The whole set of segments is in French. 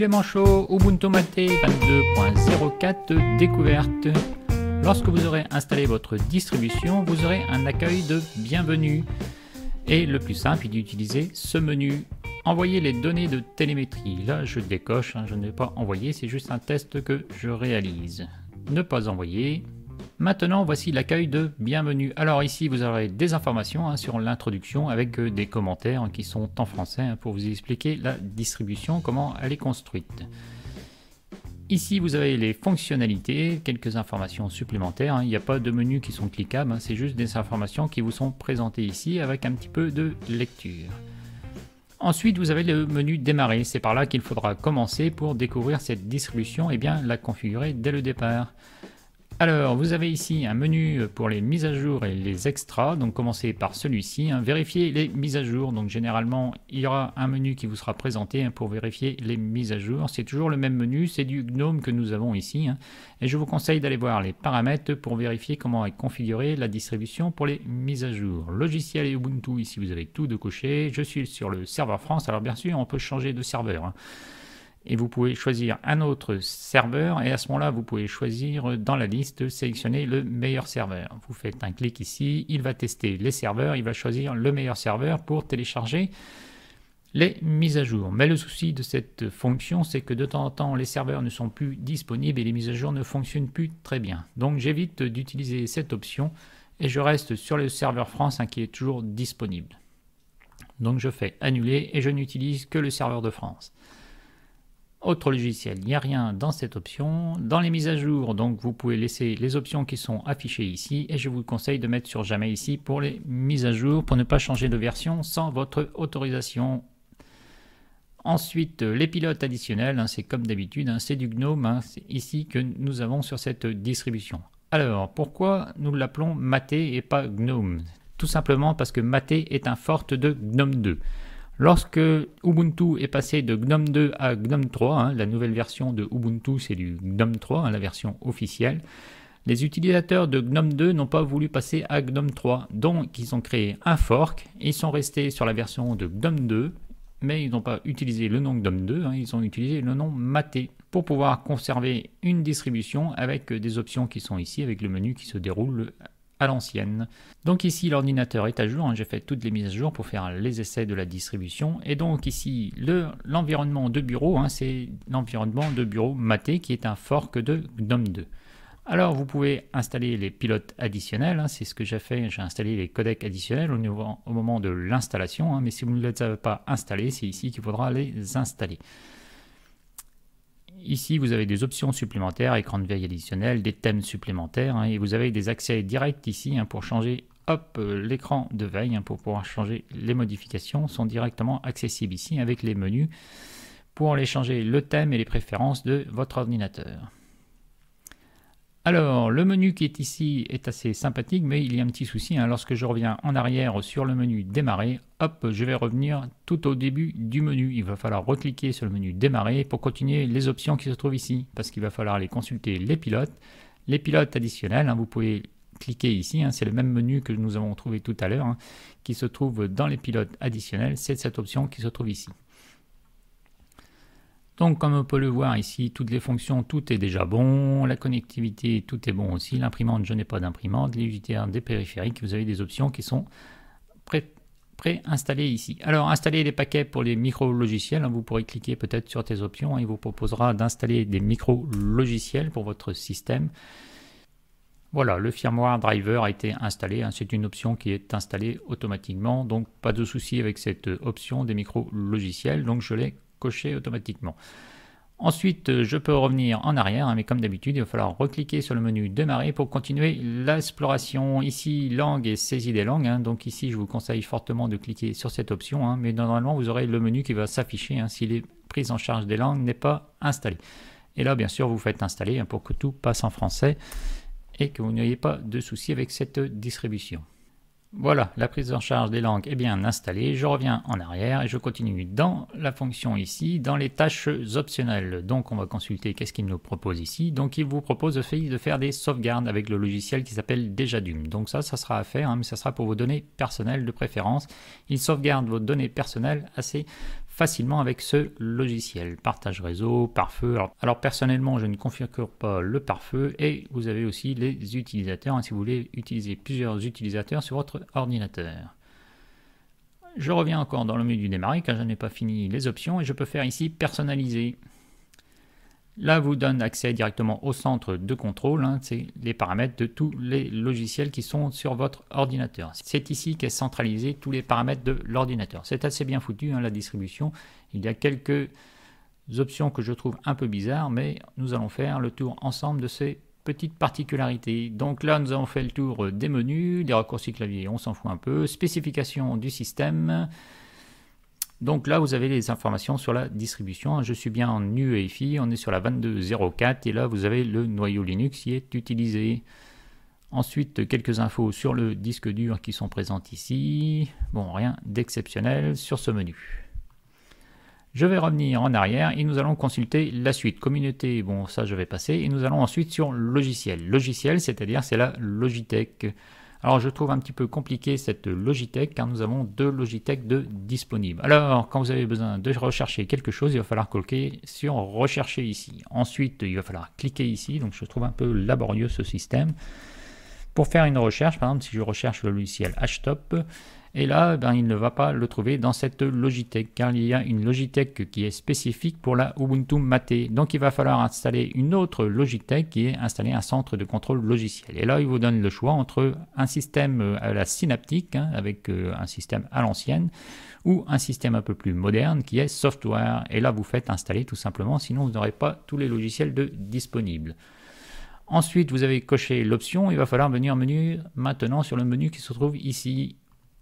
les Ubuntu Mate 22.04 découverte. Lorsque vous aurez installé votre distribution, vous aurez un accueil de bienvenue. Et le plus simple est d'utiliser ce menu. Envoyer les données de télémétrie. Là, je décoche, hein, je ne vais pas envoyer, c'est juste un test que je réalise. Ne pas envoyer. Maintenant, voici l'accueil de bienvenue. Alors ici, vous aurez des informations hein, sur l'introduction avec euh, des commentaires qui sont en français hein, pour vous expliquer la distribution, comment elle est construite. Ici, vous avez les fonctionnalités, quelques informations supplémentaires. Hein. Il n'y a pas de menus qui sont cliquables, c'est juste des informations qui vous sont présentées ici avec un petit peu de lecture. Ensuite, vous avez le menu démarrer. C'est par là qu'il faudra commencer pour découvrir cette distribution et bien la configurer dès le départ. Alors, vous avez ici un menu pour les mises à jour et les extras. Donc, commencez par celui-ci. Hein. vérifiez les mises à jour. Donc, généralement, il y aura un menu qui vous sera présenté hein, pour vérifier les mises à jour. C'est toujours le même menu. C'est du GNOME que nous avons ici. Hein. Et je vous conseille d'aller voir les paramètres pour vérifier comment est configurée la distribution pour les mises à jour. Logiciel et Ubuntu, ici, vous avez tout de cocher. Je suis sur le serveur France. Alors, bien sûr, on peut changer de serveur et vous pouvez choisir un autre serveur et à ce moment-là vous pouvez choisir dans la liste sélectionner le meilleur serveur. Vous faites un clic ici, il va tester les serveurs, il va choisir le meilleur serveur pour télécharger les mises à jour. Mais le souci de cette fonction, c'est que de temps en temps, les serveurs ne sont plus disponibles et les mises à jour ne fonctionnent plus très bien. Donc j'évite d'utiliser cette option et je reste sur le serveur France hein, qui est toujours disponible. Donc je fais annuler et je n'utilise que le serveur de France. Autre logiciel, il n'y a rien dans cette option. Dans les mises à jour, donc vous pouvez laisser les options qui sont affichées ici et je vous conseille de mettre sur jamais ici pour les mises à jour pour ne pas changer de version sans votre autorisation. Ensuite, les pilotes additionnels, hein, c'est comme d'habitude, hein, c'est du GNOME, hein, ici que nous avons sur cette distribution. Alors, pourquoi nous l'appelons Mate et pas GNOME? Tout simplement parce que Mate est un forte de GNOME 2. Lorsque Ubuntu est passé de GNOME 2 à GNOME 3, hein, la nouvelle version de Ubuntu c'est du GNOME 3, hein, la version officielle, les utilisateurs de GNOME 2 n'ont pas voulu passer à GNOME 3, donc ils ont créé un fork, ils sont restés sur la version de GNOME 2, mais ils n'ont pas utilisé le nom GNOME 2, hein, ils ont utilisé le nom Mate pour pouvoir conserver une distribution avec des options qui sont ici, avec le menu qui se déroule à l'ancienne. Donc ici l'ordinateur est à jour, hein. j'ai fait toutes les mises à jour pour faire les essais de la distribution. Et donc ici l'environnement de bureau, hein, c'est l'environnement de bureau Mate qui est un fork de GNOME 2. Alors vous pouvez installer les pilotes additionnels, hein. c'est ce que j'ai fait, j'ai installé les codecs additionnels au, au moment de l'installation, mais si vous ne les avez pas installés, c'est ici qu'il faudra les installer. Ici, vous avez des options supplémentaires, écran de veille additionnel, des thèmes supplémentaires, hein, et vous avez des accès directs ici hein, pour changer euh, l'écran de veille, hein, pour pouvoir changer les modifications, sont directement accessibles ici avec les menus pour aller changer le thème et les préférences de votre ordinateur. Alors, le menu qui est ici est assez sympathique, mais il y a un petit souci. Hein. Lorsque je reviens en arrière sur le menu démarrer, hop, je vais revenir tout au début du menu. Il va falloir recliquer sur le menu démarrer pour continuer les options qui se trouvent ici, parce qu'il va falloir aller consulter les pilotes. Les pilotes additionnels, hein, vous pouvez cliquer ici, hein. c'est le même menu que nous avons trouvé tout à l'heure, qui se trouve dans les pilotes additionnels, c'est cette option qui se trouve ici. Donc comme on peut le voir ici, toutes les fonctions, tout est déjà bon. La connectivité, tout est bon aussi. L'imprimante, je n'ai pas d'imprimante. Les UTR des périphériques, vous avez des options qui sont pré-installées ici. Alors installer les paquets pour les micro-logiciels, hein, vous pourrez cliquer peut-être sur tes options. Il vous proposera d'installer des micro-logiciels pour votre système. Voilà, le firmware driver a été installé. Hein. c'est une option qui est installée automatiquement. Donc pas de souci avec cette option des micro-logiciels. Donc je l'ai cocher automatiquement. Ensuite, euh, je peux revenir en arrière, hein, mais comme d'habitude, il va falloir recliquer sur le menu démarrer pour continuer l'exploration. Ici, langue et saisie des langues. Hein. donc ici, je vous conseille fortement de cliquer sur cette option, hein. mais normalement, vous aurez le menu qui va s'afficher si les prises en charge des langues n'est pas installée. Et là, bien sûr, vous faites installer pour que tout passe en français et que vous n'ayez pas de soucis avec cette distribution. Voilà, la prise en charge des langues est bien installée. Je reviens en arrière et je continue dans la fonction ici, dans les tâches optionnelles. Donc on va consulter qu'est-ce qu'il nous propose ici. Donc il vous propose de faire des sauvegardes avec le logiciel qui s'appelle Dejadum. Donc ça, ça sera à faire, hein, mais ça sera pour vos données personnelles de préférence. Il sauvegarde vos données personnelles assez facilement avec ce logiciel. Partage réseau, pare-feu. Alors, personnellement, je ne configure pas le pare-feu et vous avez aussi les utilisateurs si vous voulez utiliser plusieurs utilisateurs sur votre ordinateur. Je reviens encore dans le menu du démarrer car je n'ai pas fini les options et je peux faire ici personnaliser. Là, vous donne accès directement au centre de contrôle, hein, c'est les paramètres de tous les logiciels qui sont sur votre ordinateur. C'est ici qu'est centralisé tous les paramètres de l'ordinateur. C'est assez bien foutu, hein, la distribution. Il y a quelques options que je trouve un peu bizarres, mais nous allons faire le tour ensemble de ces petites particularités. Donc là, nous avons fait le tour des menus, des raccourcis clavier, on s'en fout un peu, spécification du système, donc là, vous avez les informations sur la distribution. Je suis bien en UEFI, on est sur la 2204 et là, vous avez le noyau Linux qui est utilisé. Ensuite, quelques infos sur le disque dur qui sont présentes ici. Bon, rien d'exceptionnel sur ce menu. Je vais revenir en arrière et nous allons consulter la suite. Communauté, bon, ça je vais passer. Et nous allons ensuite sur logiciel. Logiciel, c'est-à-dire c'est la Logitech. Alors je trouve un petit peu compliqué cette Logitech car nous avons deux Logitech de disponibles. Alors quand vous avez besoin de rechercher quelque chose, il va falloir cliquer sur rechercher ici. Ensuite il va falloir cliquer ici, donc je trouve un peu laborieux ce système. Pour faire une recherche, par exemple si je recherche le logiciel HTOP, et là, ben, il ne va pas le trouver dans cette Logitech, car il y a une Logitech qui est spécifique pour la Ubuntu Mate. Donc il va falloir installer une autre Logitech qui est installer un centre de contrôle logiciel. Et là, il vous donne le choix entre un système euh, à la synaptique, hein, avec euh, un système à l'ancienne, ou un système un peu plus moderne qui est software. Et là, vous faites installer tout simplement, sinon vous n'aurez pas tous les logiciels de disponibles. Ensuite, vous avez coché l'option, il va falloir venir menu maintenant sur le menu qui se trouve ici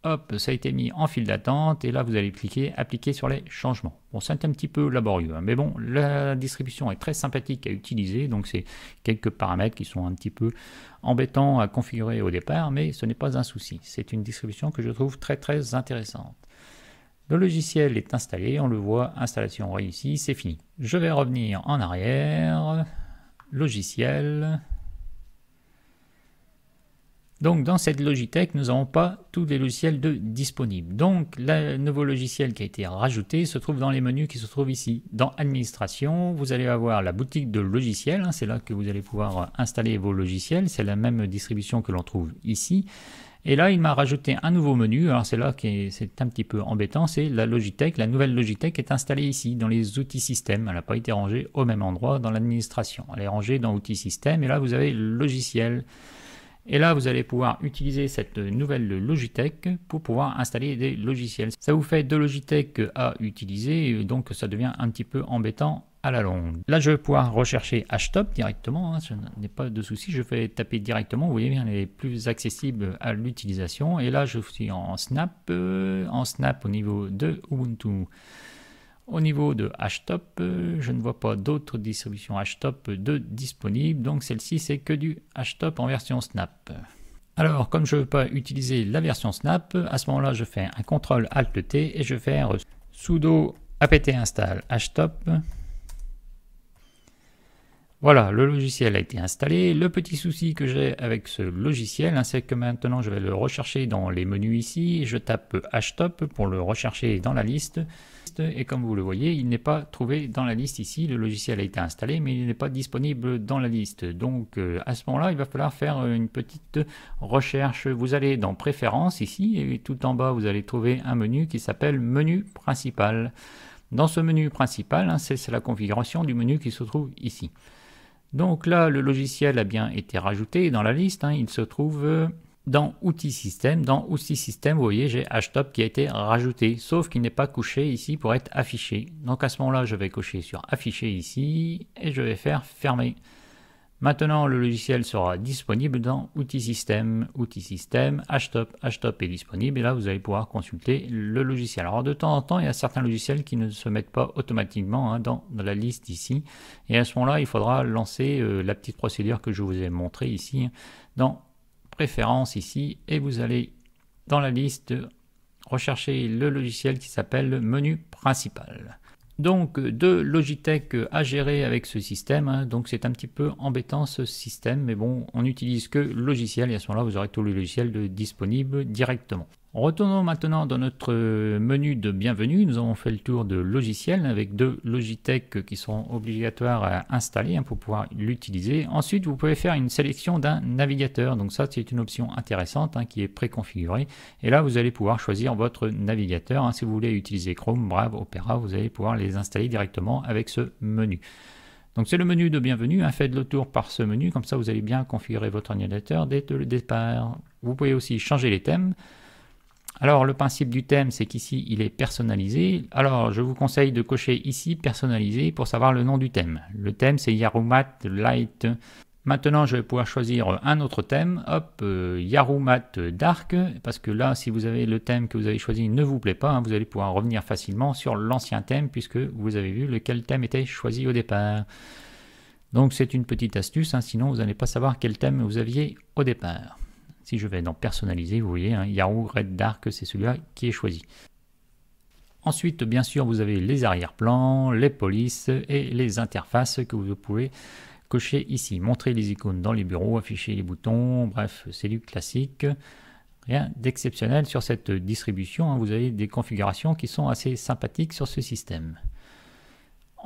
hop, ça a été mis en file d'attente, et là vous allez cliquer appliquer sur les changements. Bon, c'est un petit peu laborieux, hein, mais bon, la distribution est très sympathique à utiliser, donc c'est quelques paramètres qui sont un petit peu embêtants à configurer au départ, mais ce n'est pas un souci. C'est une distribution que je trouve très très intéressante. Le logiciel est installé, on le voit, installation réussie, c'est fini. Je vais revenir en arrière, logiciel, donc dans cette Logitech, nous n'avons pas tous les logiciels de disponibles. Donc le nouveau logiciel qui a été rajouté se trouve dans les menus qui se trouvent ici. Dans Administration, vous allez avoir la boutique de logiciels, hein, c'est là que vous allez pouvoir installer vos logiciels, c'est la même distribution que l'on trouve ici. Et là, il m'a rajouté un nouveau menu, alors c'est là que c'est un petit peu embêtant, c'est la Logitech. La nouvelle Logitech est installée ici, dans les outils système. Elle n'a pas été rangée au même endroit dans l'administration. Elle est rangée dans outils système, et là vous avez logiciel. Et là, vous allez pouvoir utiliser cette nouvelle Logitech pour pouvoir installer des logiciels. Ça vous fait deux Logitech à utiliser, donc ça devient un petit peu embêtant à la longue. Là, je vais pouvoir rechercher HTOP directement, hein, ce n'est pas de souci, je vais taper directement, vous voyez bien, elle est plus accessible à l'utilisation. Et là, je suis en Snap, euh, en Snap au niveau de Ubuntu. Au niveau de HTOP, euh, je ne vois pas d'autres distributions HTOP de disponibles, donc celle-ci c'est que du HTOP en version Snap. Alors, comme je ne veux pas utiliser la version Snap, à ce moment-là, je fais un CTRL ALT T et je vais faire sudo apt install htop. Voilà, le logiciel a été installé. Le petit souci que j'ai avec ce logiciel, hein, c'est que maintenant je vais le rechercher dans les menus ici. Je tape htop pour le rechercher dans la liste et comme vous le voyez, il n'est pas trouvé dans la liste ici. Le logiciel a été installé, mais il n'est pas disponible dans la liste. Donc euh, à ce moment-là, il va falloir faire une petite recherche. Vous allez dans Préférences ici, et tout en bas, vous allez trouver un menu qui s'appelle Menu principal. Dans ce menu principal, hein, c'est la configuration du menu qui se trouve ici. Donc là, le logiciel a bien été rajouté dans la liste. Hein. il se trouve euh, dans Outils Système, dans Outils Système, vous voyez, j'ai HTOP qui a été rajouté, sauf qu'il n'est pas couché ici pour être affiché. Donc à ce moment-là, je vais cocher sur Afficher ici et je vais faire Fermer. Maintenant, le logiciel sera disponible dans Outils Système, Outils Système, HTOP. HTOP est disponible et là, vous allez pouvoir consulter le logiciel. Alors, de temps en temps, il y a certains logiciels qui ne se mettent pas automatiquement hein, dans, la liste ici. Et à ce moment-là, il faudra lancer euh, la petite procédure que je vous ai montrée ici hein, dans préférences ici et vous allez dans la liste rechercher le logiciel qui s'appelle menu principal. Donc deux Logitech à gérer avec ce système, hein. donc c'est un petit peu embêtant ce système, mais bon, on n'utilise que logiciel et à ce moment-là vous aurez tous les logiciels disponibles directement. Retournons maintenant dans notre menu de bienvenue. Nous avons fait le tour de logiciels avec deux Logitech qui sont obligatoires à installer hein, pour pouvoir l'utiliser. Ensuite, vous pouvez faire une sélection d'un navigateur. Donc ça, c'est une option intéressante hein, qui est préconfigurée. Et là, vous allez pouvoir choisir votre navigateur. Hein. Si vous voulez utiliser Chrome, Brave, Opera, vous allez pouvoir les installer directement avec ce menu. Donc c'est le menu de bienvenue, faites le tour par ce menu, comme ça vous allez bien configurer votre navigateur dès le départ. Vous pouvez aussi changer les thèmes. Alors le principe du thème, c'est qu'ici il est personnalisé. Alors je vous conseille de cocher ici personnalisé pour savoir le nom du thème. Le thème c'est Yarumat Light. Maintenant je vais pouvoir choisir un autre thème. Hop, euh, Yarumat Dark. Parce que là, si vous avez le thème que vous avez choisi ne vous plaît pas, hein, vous allez pouvoir revenir facilement sur l'ancien thème puisque vous avez vu lequel thème était choisi au départ. Donc c'est une petite astuce, hein, sinon vous n'allez pas savoir quel thème vous aviez au départ. Si je vais dans personnaliser, vous voyez, hein, Yahoo Red Dark, c'est celui-là qui est choisi. Ensuite, bien sûr, vous avez les arrière-plans, les polices et les interfaces que vous pouvez cocher ici. Montrer les icônes dans les bureaux, afficher les boutons, bref, c'est du classique. Rien d'exceptionnel sur cette distribution. Hein. Vous avez des configurations qui sont assez sympathiques sur ce système.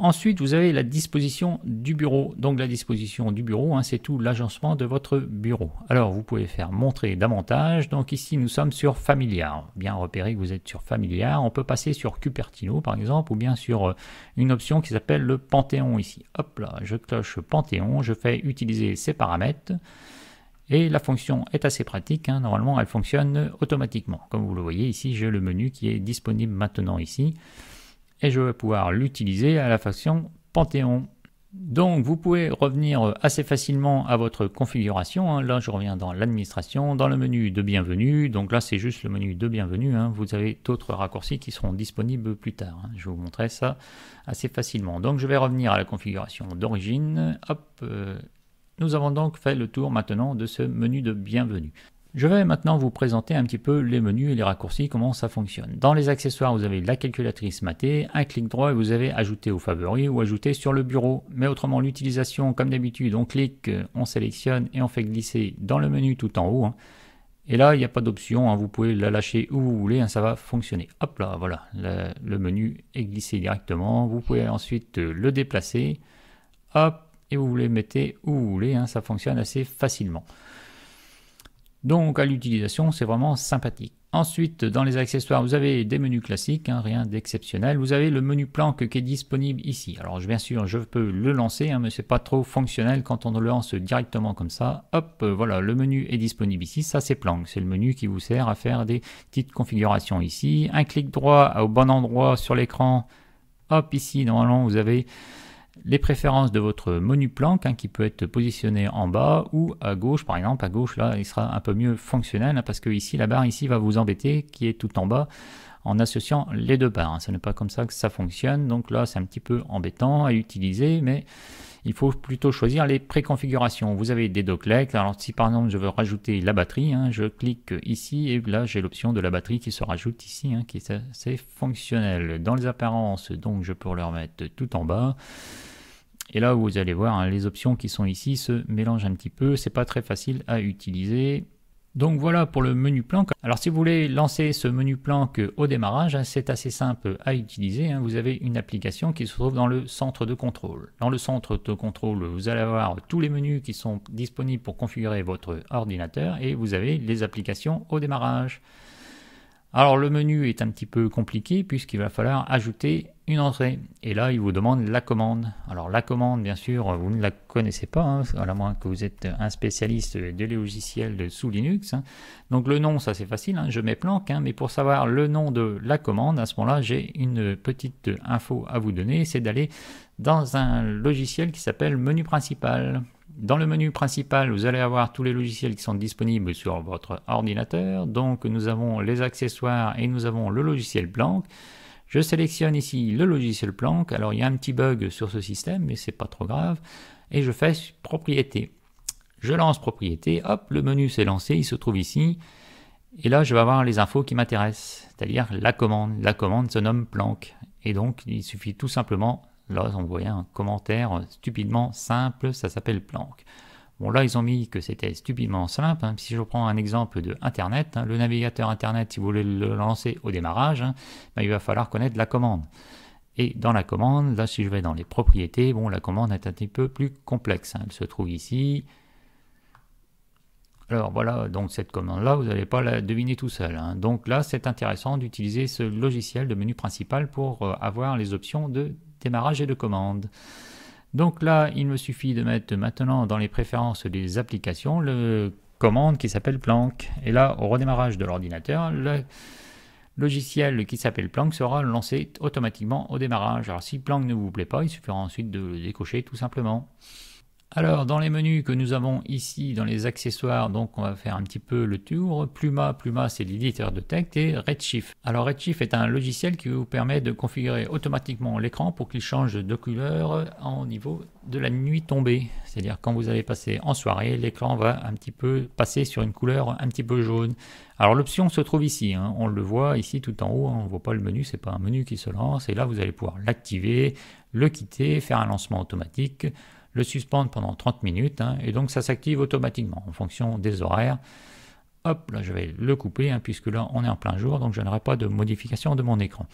Ensuite, vous avez la disposition du bureau. Donc la disposition du bureau, hein, c'est tout l'agencement de votre bureau. Alors vous pouvez faire montrer davantage. Donc ici, nous sommes sur Familiar. Bien repéré que vous êtes sur Familiar. On peut passer sur Cupertino par exemple, ou bien sur euh, une option qui s'appelle le Panthéon ici. Hop là, je cloche Panthéon, je fais utiliser ces paramètres. Et la fonction est assez pratique, hein. normalement elle fonctionne automatiquement. Comme vous le voyez ici, j'ai le menu qui est disponible maintenant ici et je vais pouvoir l'utiliser à la façon Panthéon. Donc vous pouvez revenir assez facilement à votre configuration. Hein. Là je reviens dans l'administration, dans le menu de bienvenue. Donc là c'est juste le menu de bienvenue. Hein. Vous avez d'autres raccourcis qui seront disponibles plus tard. Hein. Je vous montrer ça assez facilement. Donc je vais revenir à la configuration d'origine. Hop, euh, nous avons donc fait le tour maintenant de ce menu de bienvenue. Je vais maintenant vous présenter un petit peu les menus et les raccourcis, comment ça fonctionne. Dans les accessoires, vous avez la calculatrice matée, un clic droit et vous avez ajouté aux favoris ou ajouté sur le bureau. Mais autrement, l'utilisation, comme d'habitude, on clique, on sélectionne et on fait glisser dans le menu tout en haut. Hein. Et là, il n'y a pas d'option, hein. vous pouvez la lâcher où vous voulez, hein, ça va fonctionner. Hop là, voilà, le, menu est glissé directement. Vous pouvez ensuite le déplacer, hop, et vous le mettez où vous voulez, ça fonctionne assez facilement. Donc à l'utilisation, c'est vraiment sympathique. Ensuite, dans les accessoires, vous avez des menus classiques, hein, rien d'exceptionnel. Vous avez le menu planque qui est disponible ici. Alors bien sûr, je peux le lancer, hein, mais c'est pas trop fonctionnel quand on le lance directement comme ça. Hop, euh, voilà, le menu est disponible ici. Ça, c'est planque. C'est le menu qui vous sert à faire des petites configurations ici. Un clic droit au bon endroit sur l'écran. Hop, ici, normalement, vous avez les préférences de votre menu planque hein, qui peut être positionné en bas ou à gauche par exemple à gauche là il sera un peu mieux fonctionnel hein, parce que ici la barre ici va vous embêter qui est tout en bas en associant les deux barres hein. ce n'est pas comme ça que ça fonctionne donc là c'est un petit peu embêtant à utiliser mais il faut plutôt choisir les préconfigurations. Vous avez des docklets. Alors si par exemple je veux rajouter la batterie, je clique ici et là j'ai l'option de la batterie qui se rajoute ici, qui est assez fonctionnel. Dans les apparences, donc je peux le remettre tout en bas. Et là, vous allez voir, hein, les options qui sont ici se mélangent un petit peu. C'est pas très facile à utiliser. Donc voilà pour le menu planque. Alors si vous voulez lancer ce menu planque au démarrage, hein, c'est assez simple à utiliser. Hein. Vous avez une application qui se trouve dans le centre de contrôle. Dans le centre de contrôle, vous allez avoir tous les menus qui sont disponibles pour configurer votre ordinateur et vous avez les applications au démarrage. Alors le menu est un petit peu compliqué puisqu'il va falloir ajouter une entrée. Et là, il vous demande la commande. Alors la commande, bien sûr, vous ne la connaissez pas, hein, à moins que vous êtes un spécialiste des logiciels sous Linux. Hein. Donc le nom, ça c'est facile, hein, je mets planque, mais pour savoir le nom de la commande, à ce moment-là, j'ai une petite info à vous donner, c'est d'aller dans un logiciel qui s'appelle menu principal. Dans le menu principal, vous allez avoir tous les logiciels qui sont disponibles sur votre ordinateur. Donc nous avons les accessoires et nous avons le logiciel Planck. Je sélectionne ici le logiciel Planck. Alors il y a un petit bug sur ce système, mais c'est pas trop grave. Et je fais propriété. Je lance propriété. Hop, le menu s'est lancé. Il se trouve ici. Et là, je vais avoir les infos qui m'intéressent, c'est-à-dire la commande. La commande se nomme Planck. Et donc, il suffit tout simplement Là, on voit un commentaire stupidement simple, ça s'appelle Planck. Bon là ils ont mis que c'était stupidement simple. Hein. Si je prends un exemple de Internet, hein, le navigateur Internet, si vous voulez le lancer au démarrage, hein, ben, il va falloir connaître la commande. Et dans la commande, là si je vais dans les propriétés, bon la commande est un petit peu plus complexe. Elle se trouve ici. Alors voilà, donc cette commande-là, vous n'allez pas la deviner tout seul. Donc là, c'est intéressant d'utiliser ce logiciel de menu principal pour euh, avoir les options de démarrage et de commande. Donc là, il me suffit de mettre maintenant dans les préférences des applications le commande qui s'appelle Planck. Et là, au redémarrage de l'ordinateur, le logiciel qui s'appelle Planck sera lancé automatiquement au démarrage. Alors si Planck ne vous plaît pas, il suffira ensuite de le décocher tout simplement. Alors, dans les menus que nous avons ici, dans les accessoires, donc on va faire un petit peu le tour. Pluma, Pluma c'est l'éditeur de texte et Redshift. Alors Redshift est un logiciel qui vous permet de configurer automatiquement l'écran pour qu'il change de couleur au niveau de la nuit tombée. C'est-à-dire quand vous allez passer en soirée, l'écran va un petit peu passer sur une couleur un petit peu jaune. Alors l'option se trouve ici, hein. on le voit ici tout en haut, hein. on ne voit pas le menu, c'est pas un menu qui se lance. Et là vous allez pouvoir l'activer, le quitter, faire un lancement automatique le suspendre pendant 30 minutes, hein, et donc ça s'active automatiquement en fonction des horaires. Hop, là je vais le couper, hein, puisque là on est en plein jour, donc je n'aurai pas de modification de mon écran.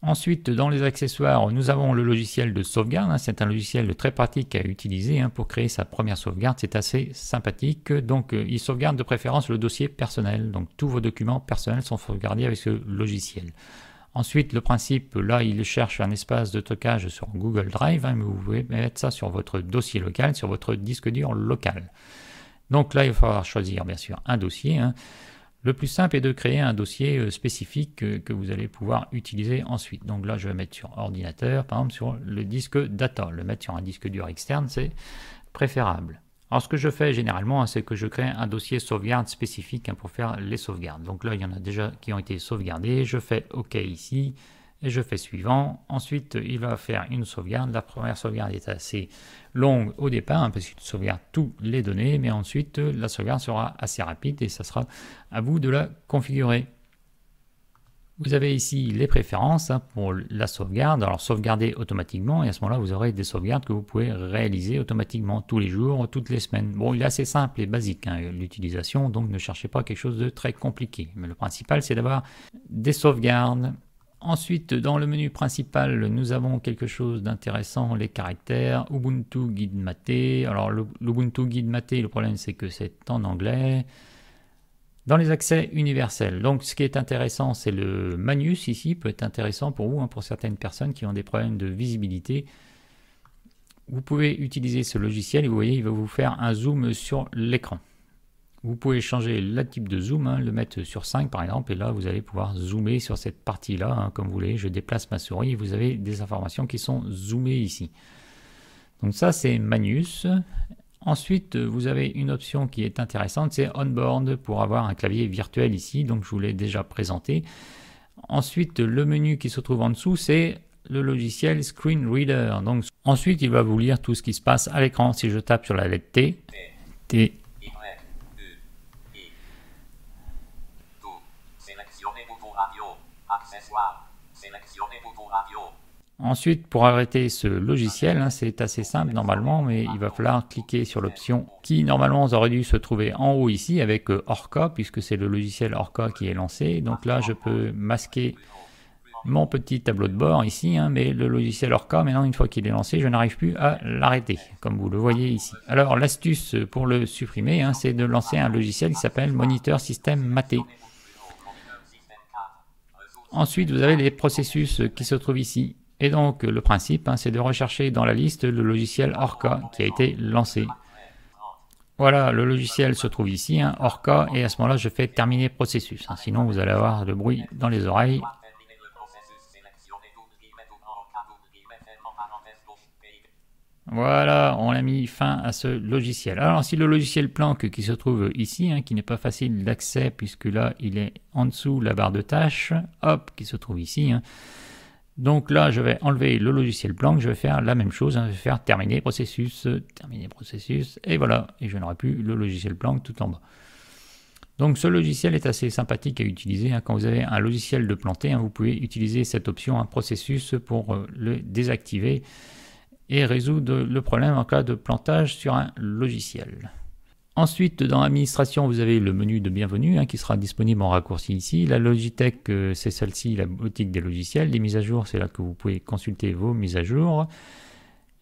Ensuite, dans les accessoires, nous avons le logiciel de sauvegarde. Hein. c'est un logiciel très pratique à utiliser pour créer sa première sauvegarde. C'est assez sympathique. Donc, euh, il sauvegarde de préférence le dossier personnel. Donc, tous vos documents personnels sont sauvegardés avec ce logiciel. Ensuite, le principe, là, il cherche un espace de stockage sur Google Drive, hein, mais vous pouvez mettre ça sur votre dossier local, sur votre disque dur local. Donc là, il va falloir choisir, bien sûr, un dossier. Hein. Le plus simple est de créer un dossier euh, spécifique euh, que vous allez pouvoir utiliser ensuite. Donc là, je vais mettre sur ordinateur, par exemple sur le disque data. Le mettre sur un disque dur externe, c'est préférable. Alors ce que je fais généralement, c'est que je crée un dossier sauvegarde spécifique hein, pour faire les sauvegardes. Donc là, il y en a déjà qui ont été sauvegardés. Je fais OK ici et je fais suivant. Ensuite, il va faire une sauvegarde. La première sauvegarde est assez longue au départ hein, parce qu'il sauvegarde toutes les données, mais ensuite la sauvegarde sera assez rapide et ça sera à vous de la configurer. Vous avez ici les préférences hein, pour la sauvegarde. Alors sauvegarder automatiquement et à ce moment-là vous aurez des sauvegardes que vous pouvez réaliser automatiquement tous les jours, toutes les semaines. Bon, il est assez simple et basique hein, l'utilisation, donc ne cherchez pas quelque chose de très compliqué. Mais le principal c'est d'avoir des sauvegardes. Ensuite, dans le menu principal, nous avons quelque chose d'intéressant, les caractères, Ubuntu Guide Maté. Alors l'Ubuntu Guide Maté, le problème c'est que c'est en anglais. Dans les accès universels, donc ce qui est intéressant, c'est le Manus ici, peut être intéressant pour vous, hein, pour certaines personnes qui ont des problèmes de visibilité. Vous pouvez utiliser ce logiciel et vous voyez, il va vous faire un zoom sur l'écran. Vous pouvez changer le type de zoom, hein, le mettre sur 5 par exemple, et là vous allez pouvoir zoomer sur cette partie-là, hein, comme vous voulez. Je déplace ma souris et vous avez des informations qui sont zoomées ici. Donc ça c'est Manus. Ensuite, vous avez une option qui est intéressante, c'est Onboard pour avoir un clavier virtuel ici, donc je vous l'ai déjà présenté. Ensuite, le menu qui se trouve en dessous, c'est le logiciel Screen Reader. Donc, ensuite, il va vous lire tout ce qui se passe à l'écran. Si je tape sur la lettre T, T, Ensuite, pour arrêter ce logiciel, hein, c'est assez simple normalement, mais il va falloir cliquer sur l'option qui normalement aurait dû se trouver en haut ici avec euh, Orca, puisque c'est le logiciel Orca qui est lancé. Donc là, je peux masquer mon petit tableau de bord ici, hein, mais le logiciel Orca, maintenant, une fois qu'il est lancé, je n'arrive plus à l'arrêter, comme vous le voyez ici. Alors, l'astuce pour le supprimer, hein, c'est de lancer un logiciel qui s'appelle Monitor System Maté. Ensuite, vous avez les processus qui se trouvent ici. Et donc le principe, hein, c'est de rechercher dans la liste le logiciel Orca qui a été lancé. Voilà, le logiciel se trouve ici, hein, Orca, et à ce moment-là, je fais terminer processus. Hein, sinon, vous allez avoir le bruit dans les oreilles. Voilà, on a mis fin à ce logiciel. Alors, si le logiciel Planck qui se trouve ici, qui n'est pas facile d'accès puisque là, il est en dessous la barre de tâches, hop, qui se trouve ici, donc là, je vais enlever le logiciel Planck, je vais faire la même chose, hein, je vais faire terminer processus, terminer processus, et voilà, et je n'aurai plus le logiciel Planck tout en bas. Donc ce logiciel est assez sympathique à utiliser. Hein. Quand vous avez un logiciel de planter, hein, vous pouvez utiliser cette option un processus pour euh, le désactiver et résoudre le problème en cas de plantage sur un logiciel. Ensuite, dans l'administration, vous avez le menu de bienvenue hein, qui sera disponible en raccourci ici. La Logitech, euh, c'est celle-ci, la boutique des logiciels. Les mises à jour, c'est là que vous pouvez consulter vos mises à jour.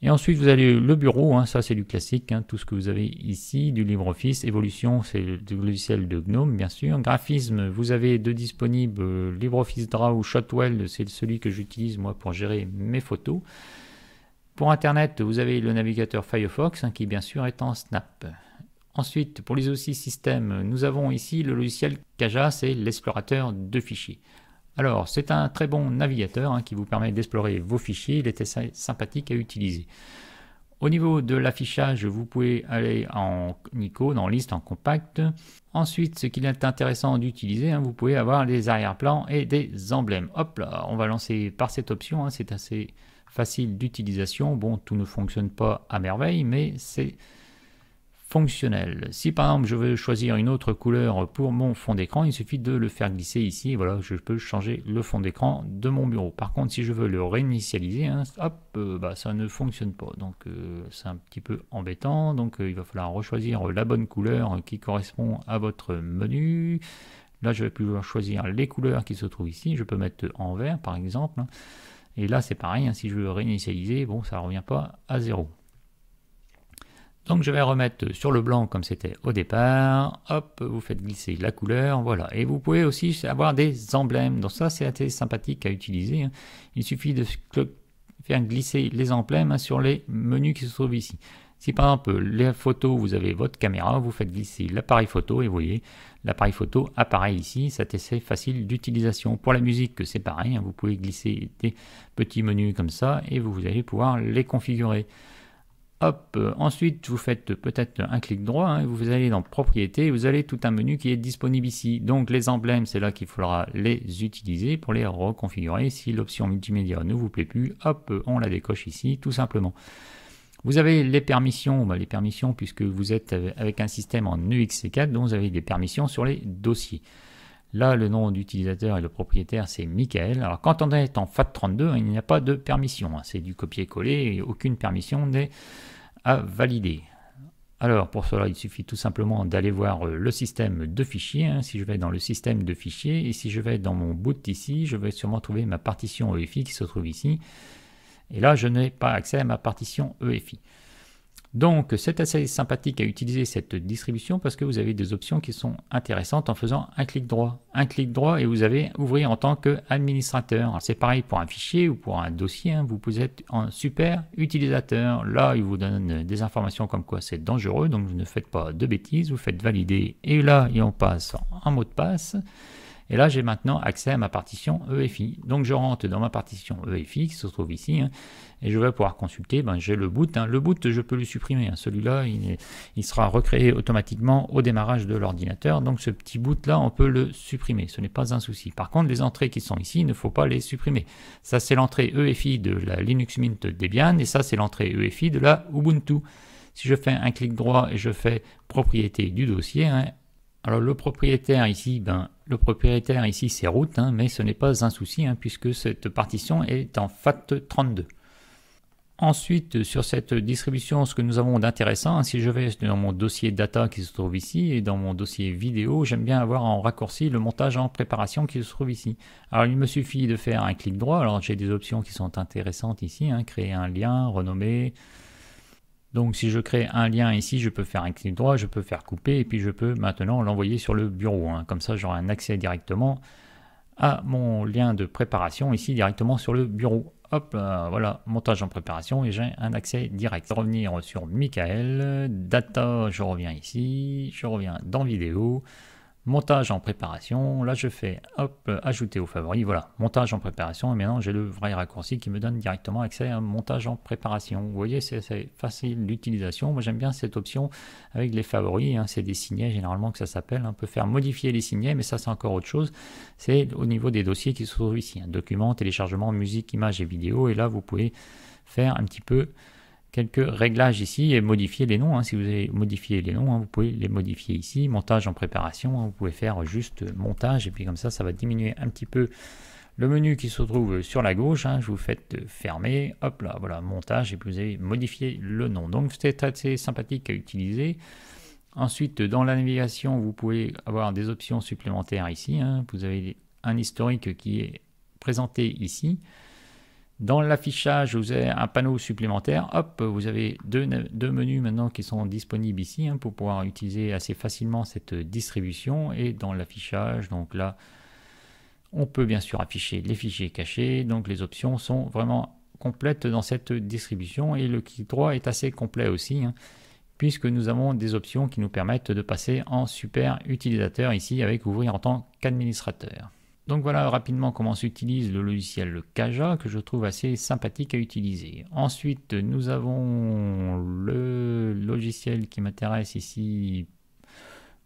Et ensuite, vous avez le bureau, hein, ça c'est du classique, hein, tout ce que vous avez ici, du LibreOffice. Évolution, c'est le logiciel de GNOME, bien sûr. Graphisme, vous avez deux disponibles, euh, LibreOffice Draw ou Shotwell, c'est celui que j'utilise moi pour gérer mes photos. Pour Internet, vous avez le navigateur Firefox, qui bien sûr est en Snap. Ensuite, pour les aussi systèmes, nous avons ici le logiciel Kaja, c'est l'explorateur de fichiers. Alors, c'est un très bon navigateur hein, qui vous permet d'explorer vos fichiers, il était sympathique à utiliser. Au niveau de l'affichage, vous pouvez aller en icône, en liste, en compact. Ensuite, ce qu'il est intéressant d'utiliser, hein, vous pouvez avoir des arrière-plans et des emblèmes. Hop là, on va lancer par cette option, hein, c'est assez facile d'utilisation. Bon, tout ne fonctionne pas à merveille, mais c'est Si par exemple je veux choisir une autre couleur pour mon fond d'écran, il suffit de le faire glisser ici. Voilà, je peux changer le fond d'écran de mon bureau. Par contre, si je veux le réinitialiser, hein, hop, euh, bah, ça ne fonctionne pas. Donc euh, c'est un petit peu embêtant. Donc euh, il va falloir rechoisir la bonne couleur qui correspond à votre menu. Là, je vais pouvoir choisir les couleurs qui se trouvent ici. Je peux mettre en vert, par exemple. Et là, c'est pareil. Hein, si je veux réinitialiser, bon, ça ne revient pas à zéro. Donc je vais remettre sur le blanc comme c'était au départ. Hop, vous faites glisser la couleur, voilà. Et vous pouvez aussi avoir des emblèmes. Donc ça c'est assez sympathique à utiliser. Hein. Il suffit de faire glisser les emblèmes hein, sur les menus qui se trouvent ici. Si par exemple les photos, vous avez votre caméra, vous faites glisser l'appareil photo et vous voyez, l'appareil photo apparaît ici, c'est assez facile d'utilisation. Pour la musique, c'est pareil, hein. vous pouvez glisser des petits menus comme ça et vous allez pouvoir les configurer. Hop, euh, ensuite vous faites peut-être un clic droit, hein, vous allez dans propriétés, vous avez tout un menu qui est disponible ici. Donc les emblèmes, c'est là qu'il faudra les utiliser pour les reconfigurer. Si l'option multimédia ne vous plaît plus, hop, on la décoche ici tout simplement. Vous avez les permissions, bah, les permissions puisque vous êtes avec un système en EXC4, donc vous avez des permissions sur les dossiers. Là, le nom d'utilisateur et le propriétaire, c'est Michael. Alors, quand on est en FAT32, il n'y a pas de permission. Hein. C'est du copier-coller et aucune permission n'est à valider. Alors, pour cela, il suffit tout simplement d'aller voir euh, le système de fichiers. Hein. Si je vais dans le système de fichiers et si je vais dans mon boot ici, je vais sûrement trouver ma partition EFI qui se trouve ici. Et là, je n'ai pas accès à ma partition EFI. Donc c'est assez sympathique à utiliser cette distribution parce que vous avez des options qui sont intéressantes en faisant un clic droit. Un clic droit et vous avez ouvrir en tant qu'administrateur. C'est pareil pour un fichier ou pour un dossier, hein. vous pouvez être un super utilisateur. Là, il vous donne des informations comme quoi c'est dangereux, donc ne faites pas de bêtises, vous faites valider et là, on passe en mot de passe. Et là, j'ai maintenant accès à ma partition EFI. Donc, je rentre dans ma partition EFI qui se trouve ici. Hein, et je vais pouvoir consulter. Ben, j'ai le boot. Hein. Le boot, je peux le supprimer. Hein. Celui-là, il, sera recréé automatiquement au démarrage de l'ordinateur. Donc, ce petit boot-là, on peut le supprimer. Ce n'est pas un souci. Par contre, les entrées qui sont ici, il ne faut pas les supprimer. Ça, c'est l'entrée EFI de la Linux Mint Debian. Et ça, c'est l'entrée EFI de la Ubuntu. Si je fais un clic droit et je fais propriété du dossier, alors le propriétaire ici, ben, le propriétaire ici c'est root, hein, mais ce n'est pas un souci hein, puisque cette partition est en FAT32. Ensuite, sur cette distribution, ce que nous avons d'intéressant, hein, si je vais dans mon dossier data qui se trouve ici et dans mon dossier vidéo, j'aime bien avoir en raccourci le montage en préparation qui se trouve ici. Alors il me suffit de faire un clic droit, alors j'ai des options qui sont intéressantes ici, créer un lien, renommer, donc si je crée un lien ici, je peux faire un clic droit, je peux faire couper et puis je peux maintenant l'envoyer sur le bureau. Hein. Comme ça, j'aurai un accès directement à mon lien de préparation ici directement sur le bureau. Hop, voilà, montage en préparation et j'ai un accès direct. Revenir sur Michael, data, je reviens ici, je reviens dans vidéo, montage en préparation. Là, je fais hop, ajouter aux favoris. Voilà, montage en préparation. Et maintenant, j'ai le vrai raccourci qui me donne directement accès à montage en préparation. Vous voyez, c'est facile d'utilisation. Moi, j'aime bien cette option avec les favoris. Hein. C'est des signets généralement que ça s'appelle. On peut faire modifier les signets, mais ça, c'est encore autre chose. C'est au niveau des dossiers qui se trouvent ici. Hein. Document, téléchargement, musique, images et vidéos. Et là, vous pouvez faire un petit peu quelques réglages ici et modifier les noms. Hein. Si vous avez modifié les noms, hein, vous pouvez les modifier ici. Montage en préparation, hein. vous pouvez faire juste montage et puis comme ça, ça va diminuer un petit peu Le menu qui se trouve sur la gauche, je vous faites fermer, hop là, voilà, montage, et puis vous avez modifié le nom. Donc c'est assez sympathique à utiliser. Ensuite, dans la navigation, vous pouvez avoir des options supplémentaires ici. Vous avez un historique qui est présenté ici. Dans l'affichage, vous avez un panneau supplémentaire. Hop, vous avez deux, menus maintenant qui sont disponibles ici hein, pour pouvoir utiliser assez facilement cette distribution. Et dans l'affichage, donc là, on peut bien sûr afficher les fichiers cachés. Donc les options sont vraiment complètes dans cette distribution. Et le clic droit est assez complet aussi. Hein, puisque nous avons des options qui nous permettent de passer en super utilisateur ici avec ouvrir en tant qu'administrateur. Donc voilà rapidement comment s'utilise le logiciel Kaja que je trouve assez sympathique à utiliser. Ensuite nous avons le logiciel qui m'intéresse ici,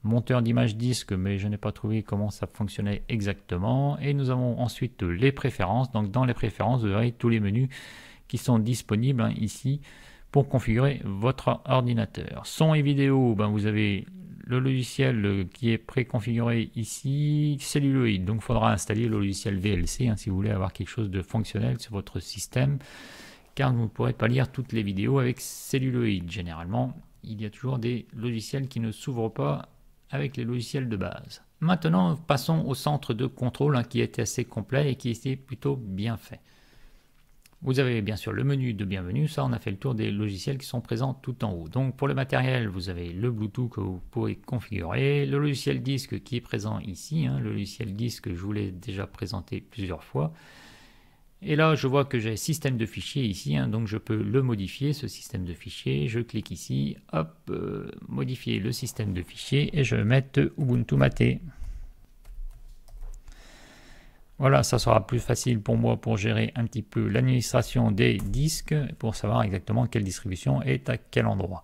monteur d'image disque mais je n'ai pas trouvé comment ça fonctionnait exactement. Et nous avons ensuite les préférences. Donc dans les préférences vous aurez tous les menus qui sont disponibles hein, ici pour configurer votre ordinateur. Son et vidéo, ben vous avez le logiciel qui est préconfiguré ici, Celluloid. Donc il faudra installer le logiciel VLC hein, si vous voulez avoir quelque chose de fonctionnel sur votre système, car vous ne pourrez pas lire toutes les vidéos avec Celluloid. Généralement, il y a toujours des logiciels qui ne s'ouvrent pas avec les logiciels de base. Maintenant, passons au centre de contrôle hein, qui était assez complet et qui était plutôt bien fait. Vous avez bien sûr le menu de bienvenue, ça on a fait le tour des logiciels qui sont présents tout en haut. Donc pour le matériel, vous avez le Bluetooth que vous pouvez configurer, le logiciel disque qui est présent ici, hein, le logiciel disque je vous l'ai déjà présenté plusieurs fois. Et là je vois que j'ai système de fichiers ici, hein, donc je peux le modifier, ce système de fichiers, je clique ici, hop, euh, modifier le système de fichiers et je vais mettre Ubuntu Mate. Voilà, ça sera plus facile pour moi pour gérer un petit peu l'administration des disques, pour savoir exactement quelle distribution est à quel endroit.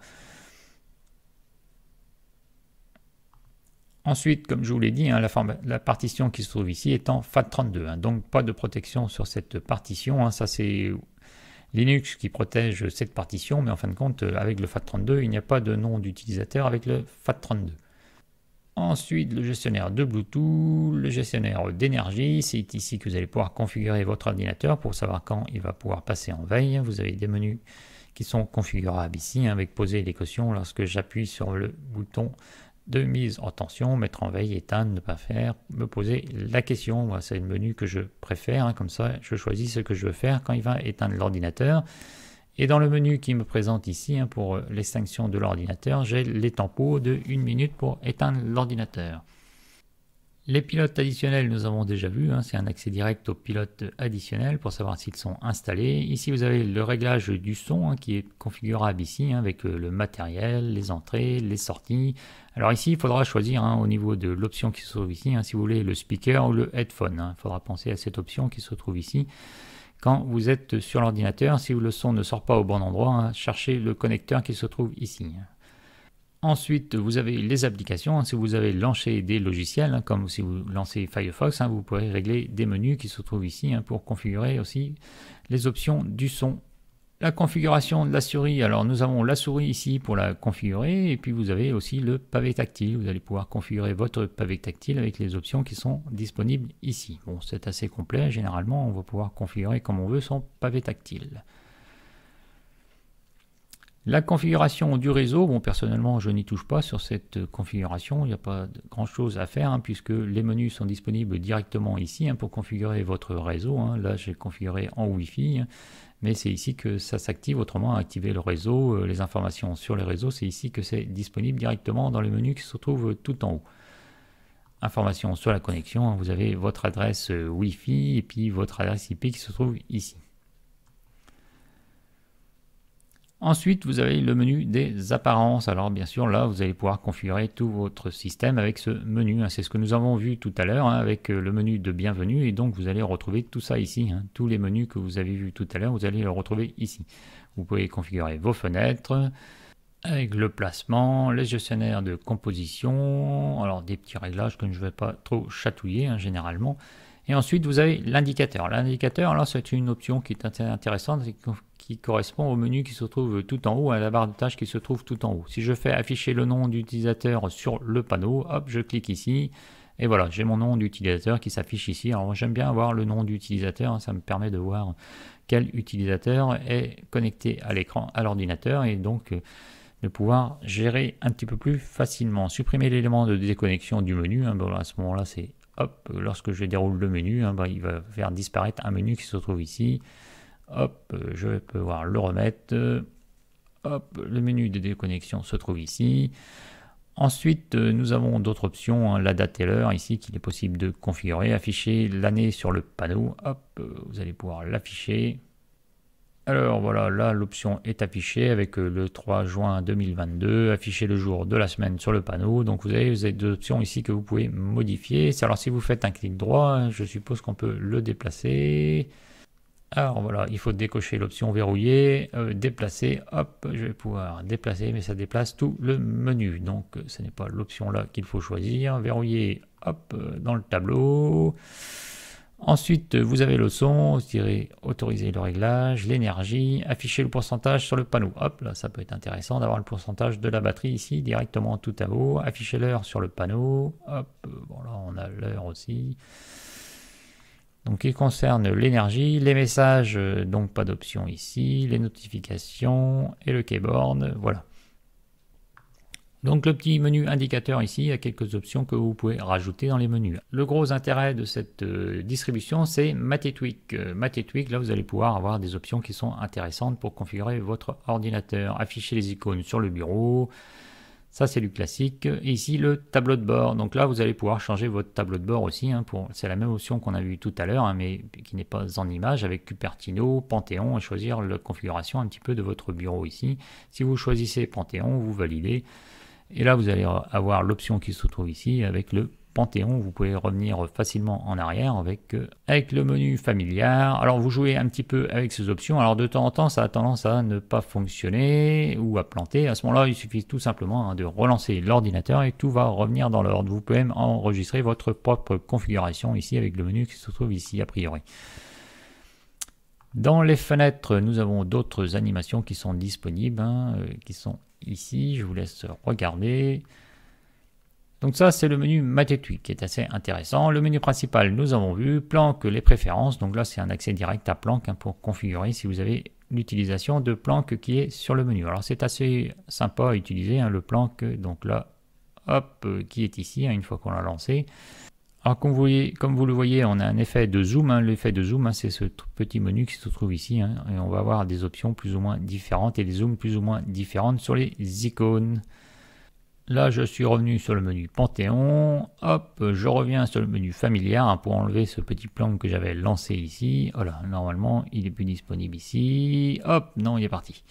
Ensuite, comme je vous l'ai dit, hein, la, partition qui se trouve ici est en FAT32, hein, donc pas de protection sur cette partition. Hein. ça, c'est Linux qui protège cette partition, mais en fin de compte, avec le FAT32, il n'y a pas de nom d'utilisateur avec le FAT32. Ensuite, le gestionnaire de Bluetooth, le gestionnaire d'énergie, c'est ici que vous allez pouvoir configurer votre ordinateur pour savoir quand il va pouvoir passer en veille. Vous avez des menus qui sont configurables ici, hein, avec poser les cautions lorsque j'appuie sur le bouton de mise en tension, mettre en veille, éteindre, ne pas faire, me poser la question. c'est le menu que je préfère, hein, comme ça je choisis ce que je veux faire quand il va éteindre l'ordinateur. Et dans le menu qui me présente ici, hein, pour euh, l'extinction de l'ordinateur, j'ai les tempos de 1 minute pour éteindre l'ordinateur. Les pilotes additionnels, nous avons déjà vu, hein, c'est un accès direct aux pilotes additionnels pour savoir s'ils sont installés. Ici, vous avez le réglage du son hein, qui est configurable ici avec euh, le matériel, les entrées, les sorties. Alors ici, il faudra choisir au niveau de l'option qui se trouve ici, si vous voulez le speaker ou le headphone. Il faudra penser à cette option qui se trouve ici quand vous êtes sur l'ordinateur. Si le son ne sort pas au bon endroit, hein, cherchez le connecteur qui se trouve ici. Ensuite, vous avez les applications. Si vous avez lancé des logiciels, hein, comme si vous lancez Firefox, hein, vous pourrez régler des menus qui se trouvent ici pour configurer aussi les options du son la configuration de la souris, alors nous avons la souris ici pour la configurer et puis vous avez aussi le pavé tactile. Vous allez pouvoir configurer votre pavé tactile avec les options qui sont disponibles ici. Bon, c'est assez complet. Généralement, on va pouvoir configurer comme on veut son pavé tactile. La configuration du réseau, bon personnellement je n'y touche pas sur cette configuration, il n'y a pas grand chose à faire hein, puisque les menus sont disponibles directement ici hein, pour configurer votre réseau. Hein. Là j'ai configuré en Wi-Fi, mais c'est ici que ça s'active, autrement activer le réseau, euh, les informations sur les réseaux, c'est ici que c'est disponible directement dans le menu qui se trouve tout en haut. Informations sur la connexion, vous avez votre adresse euh, Wi-Fi et puis votre adresse IP qui se trouve ici. Ensuite, vous avez le menu des apparences. Alors bien sûr, là, vous allez pouvoir configurer tout votre système avec ce menu. Hein. C'est ce que nous avons vu tout à l'heure hein, avec euh, le menu de bienvenue. Et donc, vous allez retrouver tout ça ici. Hein. Tous les menus que vous avez vus tout à l'heure, vous allez le retrouver ici. Vous pouvez configurer vos fenêtres avec le placement, les gestionnaires de composition, alors des petits réglages que je ne vais pas trop chatouiller généralement. Et ensuite, vous avez l'indicateur. L'indicateur, là, c'est une option qui est intéressante, qui correspond au menu qui se trouve tout en haut, à la barre de tâches qui se trouve tout en haut. Si je fais afficher le nom d'utilisateur sur le panneau, hop, je clique ici, Et voilà, j'ai mon nom d'utilisateur qui s'affiche ici. Alors j'aime bien avoir le nom d'utilisateur, hein, ça me permet de voir quel utilisateur est connecté à l'écran, à l'ordinateur, et donc euh, de pouvoir gérer un petit peu plus facilement. Supprimer l'élément de déconnexion du menu, hein, à ce moment-là c'est hop, lorsque je déroule le menu, hein, bah, il va faire disparaître un menu qui se trouve ici. Hop, je vais pouvoir le remettre. Hop, le menu de déconnexion se trouve ici. Ensuite, nous avons d'autres options, hein, la date et l'heure ici qu'il est possible de configurer, afficher l'année sur le panneau. Hop, vous allez pouvoir l'afficher. Alors voilà, là l'option est affichée avec le 3 juin 2022, afficher le jour de la semaine sur le panneau. Donc vous avez, vous avez deux options ici que vous pouvez modifier. Alors si vous faites un clic droit, je suppose qu'on peut le déplacer. Alors voilà, il faut décocher l'option verrouiller, euh, déplacer, hop, je vais pouvoir déplacer, mais ça déplace tout le menu. Donc ce n'est pas l'option là qu'il faut choisir. Verrouiller, hop, euh, dans le tableau. Ensuite, vous avez le son, vous direz autoriser le réglage, l'énergie, afficher le pourcentage sur le panneau. Hop, là, ça peut être intéressant d'avoir le pourcentage de la batterie ici directement tout à haut. Afficher l'heure sur le panneau. Hop, bon là, on a l'heure aussi. Donc il concerne l'énergie, les messages, euh, donc pas d'option ici, les notifications et le keyboard, voilà. Donc le petit menu indicateur ici, il y a quelques options que vous pouvez rajouter dans les menus. Le gros intérêt de cette euh, distribution, c'est Matetweak. Euh, Matetweak, là vous allez pouvoir avoir des options qui sont intéressantes pour configurer votre ordinateur. Afficher les icônes sur le bureau, ça, c'est du classique. Et ici, le tableau de bord. Donc là, vous allez pouvoir changer votre tableau de bord aussi. Hein, c'est la même option qu'on a vue tout à l'heure, hein, mais qui n'est pas en image, avec Cupertino, Panthéon, et choisir la configuration un petit peu de votre bureau ici. Si vous choisissez Panthéon, vous validez. Et là, vous allez avoir l'option qui se trouve ici avec le Panthéon, vous pouvez revenir facilement en arrière avec, euh, avec le menu familiar. Alors vous jouez un petit peu avec ces options. Alors de temps en temps, ça a tendance à ne pas fonctionner ou à planter. À ce moment-là, il suffit tout simplement hein, de relancer l'ordinateur et tout va revenir dans l'ordre. Vous pouvez même enregistrer votre propre configuration ici avec le menu qui se trouve ici a priori. Dans les fenêtres, nous avons d'autres animations qui sont disponibles, hein, euh, qui sont ici. Je vous laisse regarder. Donc ça, c'est le menu Matetui qui est assez intéressant. Le menu principal, nous avons vu, Planck, les préférences. Donc là, c'est un accès direct à Planck hein, pour configurer si vous avez l'utilisation de Planck qui est sur le menu. Alors c'est assez sympa à utiliser, hein, le Planck, donc là, hop, euh, qui est ici, hein, une fois qu'on l'a lancé. Alors comme vous, voyez, comme vous, le voyez, on a un effet de zoom. L'effet de zoom, c'est ce petit menu qui se trouve ici. et on va avoir des options plus ou moins différentes et des zooms plus ou moins différentes sur les icônes. Là, je suis revenu sur le menu Panthéon. Hop, je reviens sur le menu familial hein, pour enlever ce petit plan que j'avais lancé ici. Voilà, normalement, il est plus disponible ici. Hop, non, il est parti.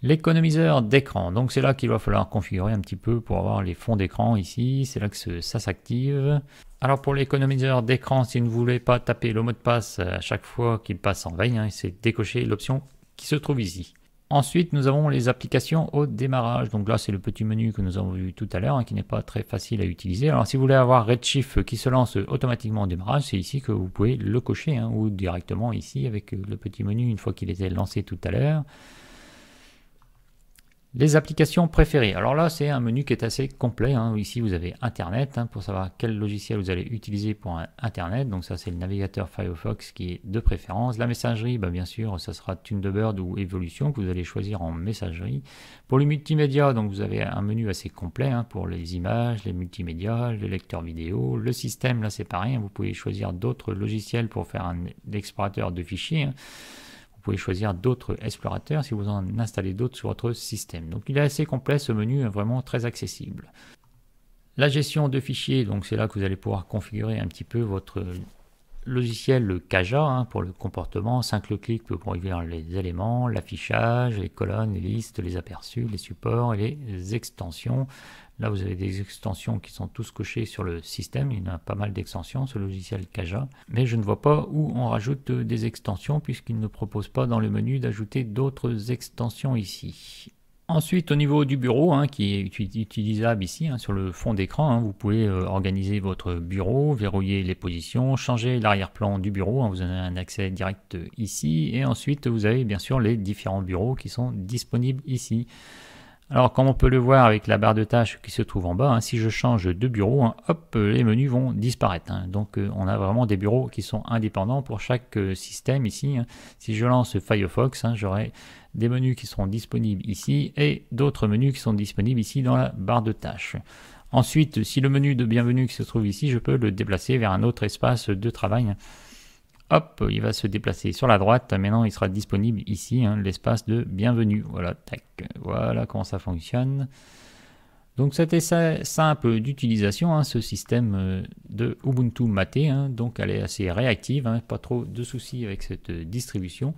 L'économiseur d'écran. Donc, c'est là qu'il va falloir configurer un petit peu pour avoir les fonds d'écran ici. C'est là que ça s'active. Alors, pour l'économiseur d'écran, si vous ne voulez pas taper le mot de passe à chaque fois qu'il passe en veille, hein, c'est décocher l'option qui se trouve ici. Ensuite, nous avons les applications au démarrage. Donc là, c'est le petit menu que nous avons vu tout à l'heure, hein, qui n'est pas très facile à utiliser. Alors, si vous voulez avoir Redshift qui se lance automatiquement au démarrage, c'est ici que vous pouvez le cocher, hein, ou directement ici avec le petit menu une fois qu'il était lancé tout à l'heure. Les applications préférées. Alors là, c'est un menu qui est assez complet. Hein. Ici, vous avez Internet hein, pour savoir quel logiciel vous allez utiliser pour Internet. Donc ça, c'est le navigateur Firefox qui est de préférence. La messagerie, bah, bien sûr, ça sera Thunderbird ou Evolution que vous allez choisir en messagerie. Pour le multimédia, donc vous avez un menu assez complet hein, pour les images, les multimédias, le lecteur vidéo. Le système, là, c'est pareil. Vous pouvez choisir d'autres logiciels pour faire un explorateur de fichiers pouvez choisir d'autres explorateurs si vous en installez d'autres sur votre système. Donc il est assez complet ce menu, vraiment très accessible. La gestion de fichiers, donc c'est là que vous allez pouvoir configurer un petit peu votre logiciel le Kaja hein, pour le comportement, 5 clics pour ouvrir les éléments, l'affichage, les colonnes, les listes, les aperçus, les supports et les extensions. Là, vous avez des extensions qui sont tous cochées sur le système. Il y a pas mal d'extensions, ce logiciel Kaja. Mais je ne vois pas où on rajoute des extensions puisqu'il ne propose pas dans le menu d'ajouter d'autres extensions ici. Ensuite, au niveau du bureau, hein, qui est utilisable ici hein, sur le fond d'écran, hein, vous pouvez euh, organiser votre bureau, verrouiller les positions, changer l'arrière-plan du bureau. vous avez un accès direct ici. Et ensuite, vous avez bien sûr les différents bureaux qui sont disponibles ici. Alors comme on peut le voir avec la barre de tâches qui se trouve en bas, hein, si je change de bureau, hein, hop, les menus vont disparaître. Hein. Donc euh, on a vraiment des bureaux qui sont indépendants pour chaque euh, système ici. Si je lance Firefox, j'aurai des menus qui seront disponibles ici et d'autres menus qui sont disponibles ici dans la barre de tâches. Ensuite, si le menu de bienvenue qui se trouve ici, je peux le déplacer vers un autre espace de travail. Il va se déplacer sur la droite. Maintenant, il sera disponible ici, hein, l'espace de bienvenue. Voilà, tac. Voilà comment ça fonctionne. Donc c'était simple d'utilisation, hein, ce système euh, de Ubuntu Mate. Hein. donc elle est assez réactive, pas trop de soucis avec cette distribution.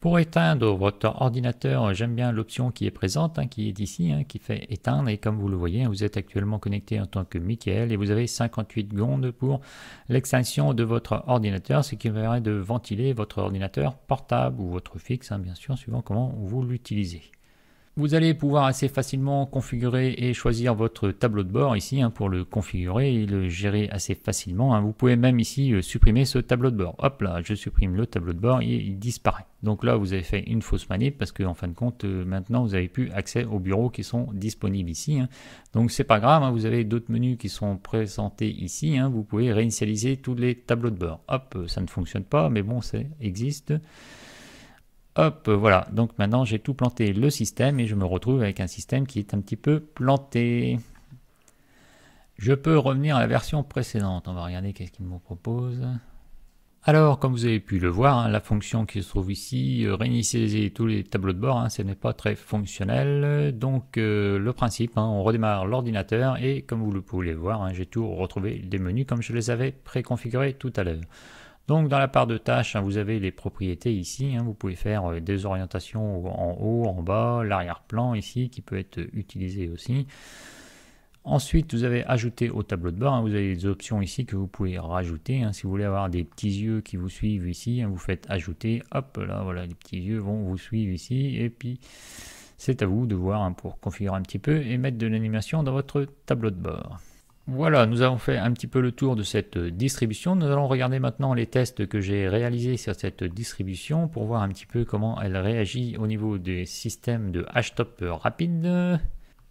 Pour éteindre votre ordinateur, j'aime bien l'option qui est présente, hein, qui est ici, hein, qui fait éteindre. Et comme vous le voyez, vous êtes actuellement connecté en tant que Michael et vous avez 58 secondes pour l'extinction de votre ordinateur, ce qui permet de ventiler votre ordinateur portable ou votre fixe, hein, bien sûr, suivant comment vous l'utilisez. Vous allez pouvoir assez facilement configurer et choisir votre tableau de bord ici hein, pour le configurer et le gérer assez facilement. Hein. Vous pouvez même ici euh, supprimer ce tableau de bord. Hop là, je supprime le tableau de bord et il disparaît. Donc là, vous avez fait une fausse manip parce qu'en en fin de compte, euh, maintenant, vous avez plus accès aux bureaux qui sont disponibles ici. Hein. Donc c'est pas grave, vous avez d'autres menus qui sont présentés ici. Vous pouvez réinitialiser tous les tableaux de bord. Hop, euh, ça ne fonctionne pas, mais bon, ça existe. Hop, voilà. Donc maintenant, j'ai tout planté le système et je me retrouve avec un système qui est un petit peu planté. Je peux revenir à la version précédente. On va regarder qu'est-ce qu'il me propose. Alors, comme vous avez pu le voir, hein, la fonction qui se trouve ici, euh, réinitialiser tous les tableaux de bord, hein, ce n'est pas très fonctionnel. Donc, euh, le principe, hein, on redémarre l'ordinateur et comme vous le pouvez le voir, j'ai tout retrouvé des menus comme je les avais préconfigurés tout à l'heure. Donc dans la part de tâches, hein, vous avez les propriétés ici. Hein. vous pouvez faire euh, des orientations en haut, en bas, l'arrière-plan ici qui peut être utilisé aussi. Ensuite, vous avez ajouté au tableau de bord, hein. vous avez des options ici que vous pouvez rajouter. si vous voulez avoir des petits yeux qui vous suivent ici, vous faites ajouter, hop là, voilà, les petits yeux vont vous suivre ici. Et puis, c'est à vous de voir pour configurer un petit peu et mettre de l'animation dans votre tableau de bord. Voilà, nous avons fait un petit peu le tour de cette distribution. Nous allons regarder maintenant les tests que j'ai réalisés sur cette distribution pour voir un petit peu comment elle réagit au niveau des systèmes de HTOP rapide.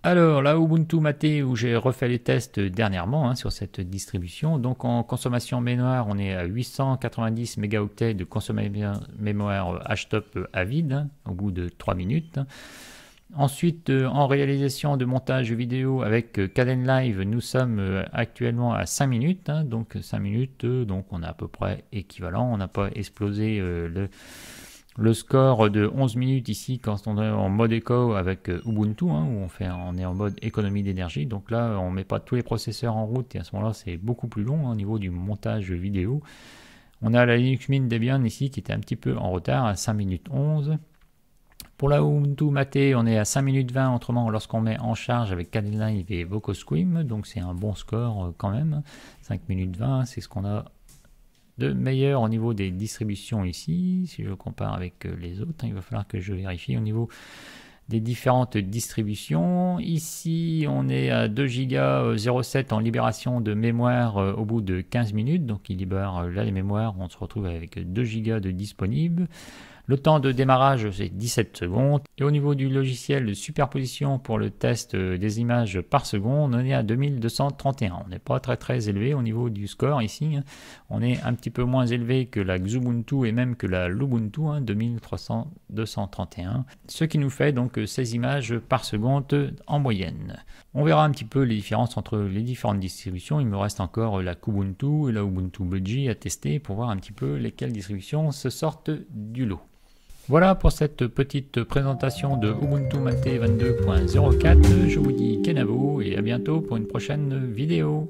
Alors là, Ubuntu Mate, où j'ai refait les tests dernièrement hein, sur cette distribution. Donc en consommation mémoire, on est à 890 mégaoctets de consommation mémoire HTOP à vide hein, au bout de 3 minutes. Ensuite, euh, en réalisation de montage vidéo avec euh, Caden Live, nous sommes euh, actuellement à 5 minutes. Hein, donc 5 minutes, donc on est à peu près équivalent. On n'a pas explosé le, score de 11 minutes ici quand on est en mode éco avec Ubuntu, hein, où on, fait, est en mode économie d'énergie. Donc là, on ne met pas tous les processeurs en route et à ce moment-là, c'est beaucoup plus long hein, au niveau du montage vidéo. On a la Linux Mint Debian ici qui était un petit peu en retard à 5 minutes 11. Pour la Ubuntu Mate, on est à 5 minutes 20 autrement lorsqu'on met en charge avec Live et VocoSquim, donc c'est un bon score euh, quand même. 5 minutes 20, c'est ce qu'on a de meilleur au niveau des distributions ici. Si je compare avec euh, les autres, hein, il va falloir que je vérifie au niveau des différentes distributions. Ici, on est à 2 Go 07 en libération de mémoire euh, au bout de 15 minutes. Donc, il libère là les mémoires. On se retrouve avec 2 Go de disponibles. Le temps de démarrage, c'est 17 secondes. Et au niveau du logiciel de superposition pour le test euh, des images par seconde, on est à 2231. On n'est pas très très élevé au niveau du score ici. Hein. On est un petit peu moins élevé que la Xubuntu et même que la Lubuntu, 2331. Ce qui nous fait donc 16 images par seconde en moyenne. On verra un petit peu les différences entre les différentes distributions. Il me reste encore la Kubuntu et la Ubuntu Budgie à tester pour voir un petit peu lesquelles distributions se sortent du lot. Voilà pour cette petite présentation de Ubuntu Mate 22.04. Je vous dis Kenavo et à bientôt pour une prochaine vidéo.